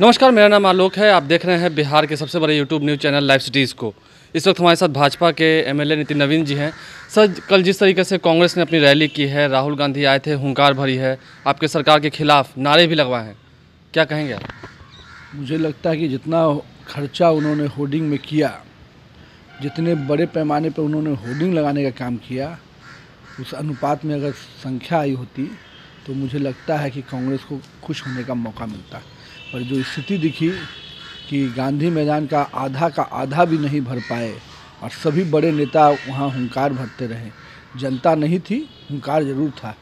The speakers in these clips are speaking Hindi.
नमस्कार, मेरा नाम आलोक है। आप देख रहे हैं बिहार के सबसे बड़े YouTube news channel live cities को। इस वक्त हमारे साथ भाजपा के एमएलए नितिन नवीन जी हैं। सर, कल जिस तरीके से कांग्रेस ने अपनी रैली की है, राहुल गांधी आए थे, हुंकार भरी है, आपके सरकार के खिलाफ नारे भी लगवाए हैं। क्या कहेंगे मुझे लगता है कि जितना खर्चा उन्होंने होर्डिंग में किया, जितने बड़े पैमाने पर उन्होंने होर्डिंग लगाने का काम किया, उस अनुपात में अगर संख्या आई होती तो मुझे लगता है कि कांग्रेस को खुश होने का मौका मिलता। पर जो स्थिति दिखी कि गांधी मैदान का आधा का आधा भी नहीं भर पाए और सभी बड़े नेता वहाँ हुंकार भरते रहे। जनता नहीं थी, हुंकार ज़रूर था।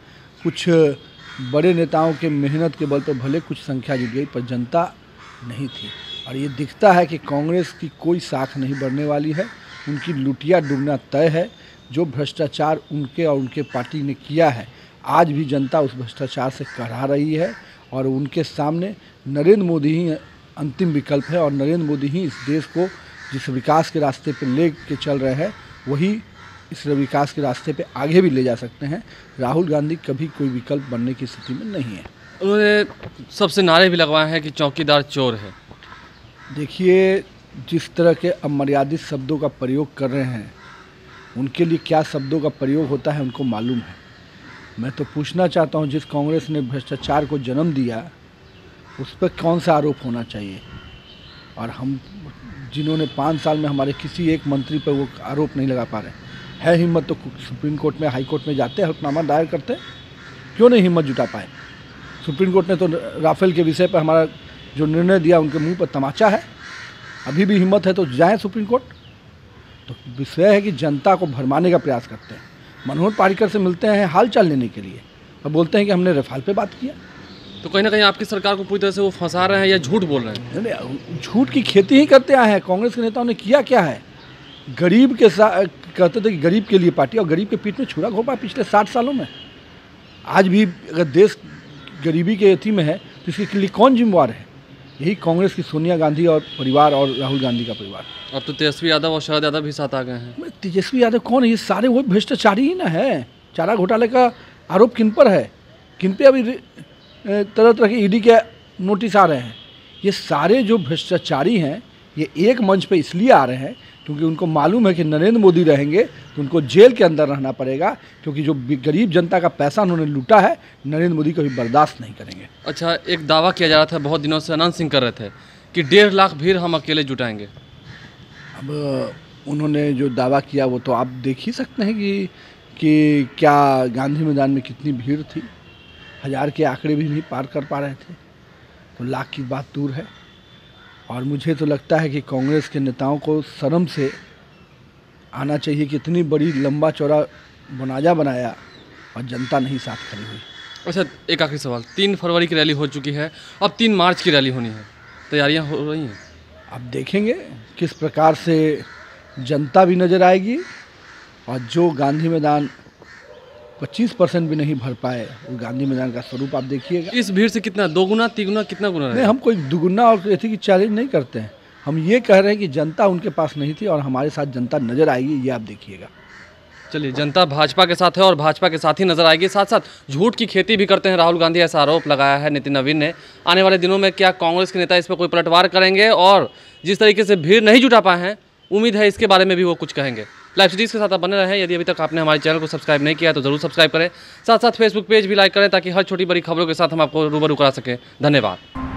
कुछ बड़े नेताओं के मेहनत के बल पर भले कुछ संख्या जुट गई, पर जनता नहीं थी। और ये दिखता है कि कांग्रेस की कोई साख नहीं बढ़ने वाली है। उनकी लुटिया डूबना तय है। जो भ्रष्टाचार उनके और उनके पार्टी ने किया है, आज भी जनता उस भ्रष्टाचार से करा रही है। और उनके सामने नरेंद्र मोदी ही अंतिम विकल्प है और नरेंद्र मोदी ही इस देश को जिस विकास के रास्ते पर ले के चल रहे हैं वही इस विकास के रास्ते पे आगे भी ले जा सकते हैं। राहुल गांधी कभी कोई विकल्प बनने की स्थिति में नहीं है। उन्होंने सबसे नारे भी लगवाए हैं कि चौकीदार चोर है। देखिए जिस तरह के अमर्यादित शब्दों का प्रयोग कर रहे हैं उनके लिए क्या शब्दों का प्रयोग होता है उनको मालूम है। मैं तो पूछना चाहता हूँ, जिस कांग्रेस ने भ्रष्टाचार को जन्म दिया, उस पर कौन सा आरोप होना चाहिए? और हम, जिन्होंने पाँच साल में हमारे किसी एक मंत्री पर वो आरोप नहीं लगा पा रहे, है हिम्मत तो सुप्रीम कोर्ट में, हाई कोर्ट में जाते हैं, हल्फनामा दायर करते क्यों नहीं हिम्मत जुटा पाए? सुप्रीम कोर्ट ने तो राफेल के विषय पर हमारा जो निर्णय दिया, उनके मुँह पर तमाचा है। अभी भी हिम्मत है तो जाएँ सुप्रीम कोर्ट। तो विषय है कि जनता को भरमाने का प्रयास करते हैं। मनोहर पारिकर से मिलते हैं हाल चाल लेने के लिए और बोलते हैं कि हमने रफाल पे बात किया। तो कहीं ना कहीं आपकी सरकार को पूरी तरह से वो फंसा रहे हैं या झूठ बोल रहे हैं? झूठ की खेती ही करते आए हैं। कांग्रेस के नेताओं ने किया क्या है? गरीब के साथ कहते थे कि गरीब के लिए पार्टी और गरीब के पीठ में छुरा घोपा पिछले साठ सालों में। आज भी अगर देश गरीबी के अथी में है तो इसके लिए कौन जिम्मेवार है? यही कांग्रेस की सोनिया गांधी और परिवार और राहुल गांधी का परिवार। अब तो तेजस्वी यादव और शरद यादव भी साथ आ गए हैं। तेजस्वी यादव कौन है? ये सारे वो भ्रष्टाचारी ही ना है। चारा घोटाले का आरोप किन पर है? किन पे अभी तरह तरह के ईडी के नोटिस आ रहे हैं? ये सारे जो भ्रष्टाचारी हैं ये एक मंच पे इसलिए आ रहे हैं क्योंकि उनको मालूम है कि नरेंद्र मोदी रहेंगे तो उनको जेल के अंदर रहना पड़ेगा क्योंकि जो गरीब जनता का पैसा उन्होंने लूटा है नरेंद्र मोदी कभी बर्दाश्त नहीं करेंगे। अच्छा एक दावा किया जा रहा था बहुत दिनों से अनंत सिंह कर रहे थे कि डेढ़ लाख भीड़ हम अकेले जुटाएँगे। अब उन्होंने जो दावा किया वो तो आप देख ही सकते हैं कि कि क्या गांधी मैदान में कितनी भीड़ थी। हज़ार के आंकड़े भी नहीं पार कर पा रहे थे। तो लाख की बात दूर है। और मुझे तो लगता है कि कांग्रेस के नेताओं को शर्म से आना चाहिए कि इतनी बड़ी लंबा चौड़ा बनाजा बनाया और जनता नहीं साथ खड़ी हुई। अच्छा एक आखिरी सवाल। तीन फरवरी की रैली हो चुकी है। अब तीन मार्च की रैली होनी है। तैयारियाँ हो रही हैं? अब देखेंगे किस प्रकार से जनता भी नज़र आएगी और जो गांधी मैदान 25 परसेंट भी नहीं भर पाए गांधी मैदान का स्वरूप आप देखिएगा। इस भीड़ से कितना दो गुना तीन गुना कितना गुना नहीं हम कोई दुगुना और ऐसी की चैलेंज नहीं करते हैं। हम ये कह रहे हैं कि जनता उनके पास नहीं थी और हमारे साथ जनता नज़र आएगी ये आप देखिएगा। चलिए जनता भाजपा के साथ है और भाजपा के साथ ही नज़र आएगी। साथ साथ झूठ की खेती भी करते हैं राहुल गांधी ऐसा आरोप लगाया है नितिन नवीन ने। आने वाले दिनों में क्या कांग्रेस के नेता इस पर कोई पलटवार करेंगे और जिस तरीके से भीड़ नहीं जुटा पाए हैं उम्मीद है इसके बारे में भी वो कुछ कहेंगे। लाइव सीरीज़ के साथ आप बने रहें। यदि अभी तक आपने हमारे चैनल को सब्सक्राइब नहीं किया तो ज़रूर सब्सक्राइब करें। साथ साथ फेसबुक पेज भी लाइक करें, ताकि हर छोटी बड़ी खबरों के साथ हम आपको रूबरू करा सकें। धन्यवाद।